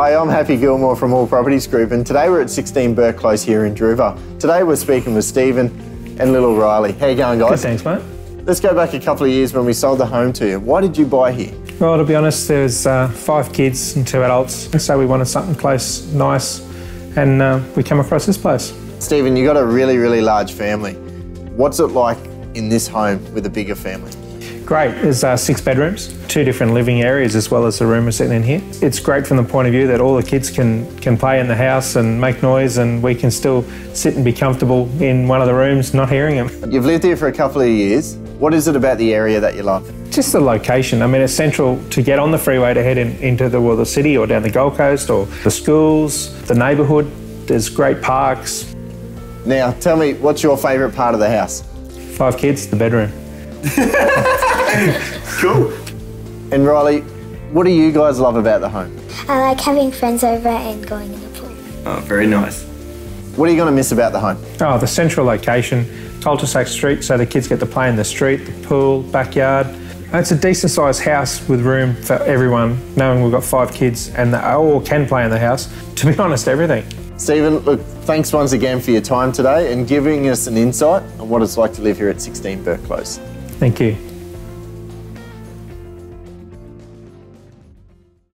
Hi, I'm Happy Gilmour from All Properties Group, and today we're at 16 Burke Close here in Drewvale. Today we're speaking with Stephen and little Riley. How you going, guys? Good, thanks, mate. Let's go back a couple of years when we sold the home to you. Why did you buy here? Well, to be honest, there's uh, five kids and two adults, so we wanted something close, nice, and uh, we came across this place. Stephen, you got a really, really large family. What's it like in this home with a bigger family? Great. There's uh, six bedrooms, two different living areas, as well as the room we're sitting in here. It's great from the point of view that all the kids can can play in the house and make noise, and we can still sit and be comfortable in one of the rooms, not hearing them. You've lived here for a couple of years. What is it about the area that you love? Just the location. I mean, it's central to get on the freeway to head in, into the, well, the city or down the Gold Coast or the schools, the neighbourhood. There's great parks. Now, tell me, what's your favourite part of the house? Five kids, the bedroom. Cool. And Riley, what do you guys love about the home? I like having friends over and going in the pool. Oh, very nice. What are you going to miss about the home? Oh, the central location, cul-de-sac street, so the kids get to play in the street, the pool, backyard. It's a decent sized house with room for everyone, knowing we've got five kids and they all can play in the house. To be honest, everything. Stephen, look, thanks once again for your time today and giving us an insight on what it's like to live here at 16 Burke Close. Thank you.